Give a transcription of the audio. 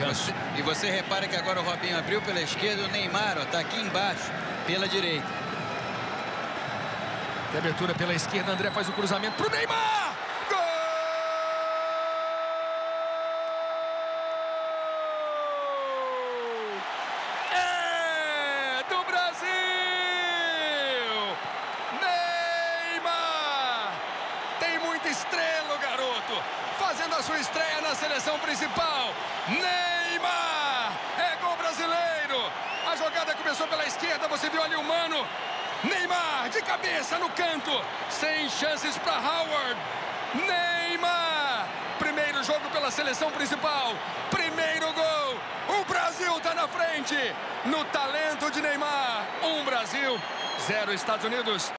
Ganso. E você repara que agora o Robinho abriu pela esquerda, o Neymar está aqui embaixo, pela direita. Tem abertura pela esquerda, André faz o cruzamento para o Neymar! Gol! É do Brasil! Neymar! Tem muita estrela, garoto! Fazendo a sua estreia na seleção principal. Neymar! É gol brasileiro! A jogada começou pela esquerda, você viu ali o Mano. Neymar de cabeça no canto, sem chances para Howard. Neymar, primeiro jogo pela seleção principal, primeiro gol. O Brasil está na frente, no talento de Neymar. Um Brasil, zero Estados Unidos.